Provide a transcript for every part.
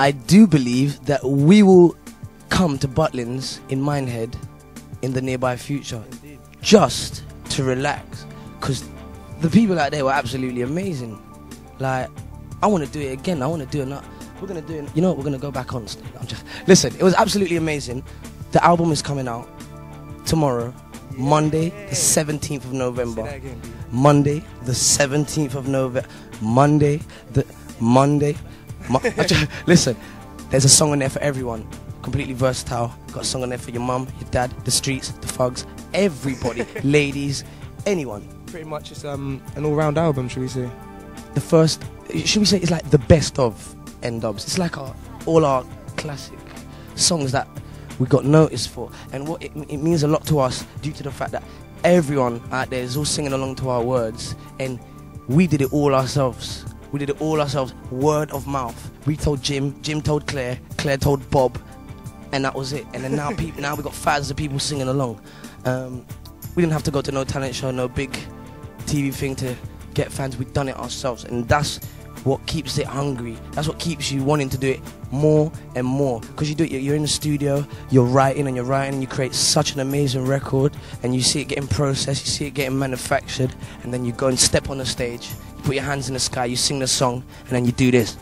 I do believe that we will come to Butlins in Minehead in the nearby future just to relax because the people out there were absolutely amazing. Like, I want to do it again. I want to do it. We're gonna do it. You know what? We're gonna go back on. I'm just listen. It was absolutely amazing. The album is coming out tomorrow, Monday, the 17th of November. Monday, the 17th of November. Monday, the Monday. Listen, there's a song on there for everyone. Completely versatile. Got a song on there for your mum, your dad, the streets, the thugs, everybody, ladies, anyone. Pretty much it's um, an all-round album, should we say? The first, should we say, it's like the best of N-Dubz. It's like our, all our classic songs that we got noticed for, and what it, it means a lot to us due to the fact that everyone out there is all singing along to our words, and we did it all ourselves. We did it all ourselves, word of mouth. We told Jim, Jim told Claire, Claire told Bob, and that was it. And then now, people, now we got thousands of people singing along. Um, we didn't have to go to no talent show, no big TV thing to get fans. We've done it ourselves, and that's what keeps it hungry. That's what keeps you wanting to do it more and more. Because you do it, you're in the studio, you're writing and you're writing, and you create such an amazing record, and you see it getting processed, you see it getting manufactured, and then you go and step on the stage, put your hands in the sky, you sing the song, and then you do this.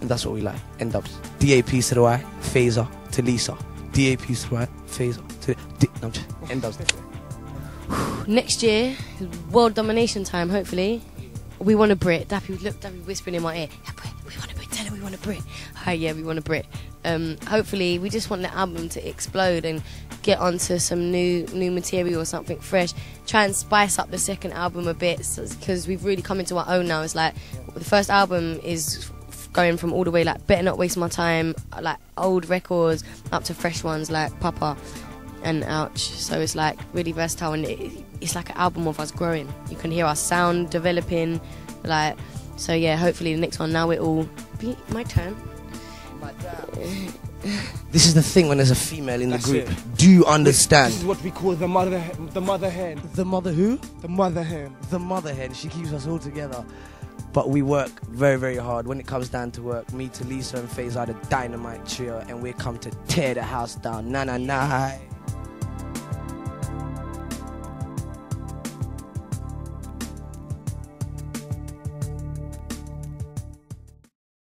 And that's what we like. N-Dubz. DAP to the Y, Fazer to Lisa. DAP to the Y, Fazer to D- no, just, N-Dubz. Next year, world domination time, hopefully. We want a Brit. Dappy look, Dappy whispering in my ear. Yeah, Brit, we want a Brit. Tell her we want a Brit. Hi, yeah, we want a Brit. Um, hopefully, we just want the album to explode and get onto some new new material or something fresh. Try and spice up the second album a bit because we've really come into our own now. It's like the first album is going from all the way like better not waste my time like old records up to fresh ones like Papa and Ouch. So it's like really versatile and it, it's like an album of us growing. You can hear our sound developing, like so. Yeah, hopefully the next one now it will be my turn. This is the thing when there's a female in That's the group. it. Do you understand? This is what we call the mother, the mother hen, The mother who? the mother hen. The mother hen. She keeps us all together. But we work very, very hard. When it comes down to work, me, Tulisa, and Faze are the dynamite trio, and we come to tear the house down. Na na na.